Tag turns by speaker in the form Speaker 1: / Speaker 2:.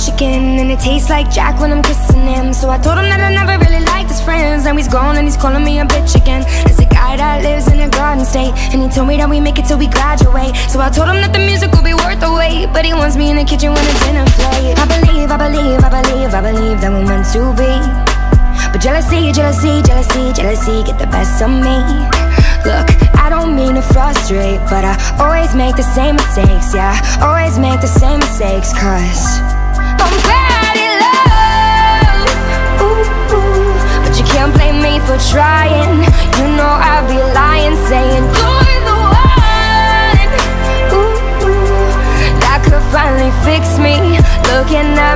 Speaker 1: chicken And it tastes like Jack when I'm kissing him. So I told him that I never really liked his friends. Now he's gone and he's calling me a bitch again. There's a guy that lives in a garden state And he told me that we make it till we graduate. So I told him that the music will be worth the wait But he wants me in the kitchen when the dinner plate. I believe, I believe, I believe, I believe that we're meant to be. But jealousy, jealousy, jealousy, jealousy get the best of me. Look, I don't mean to frustrate But I always make the same mistakes, yeah. Always make the same mistakes Cause for trying. You know I'd be lying saying You're the one? Ooh, That could finally fix me. Looking at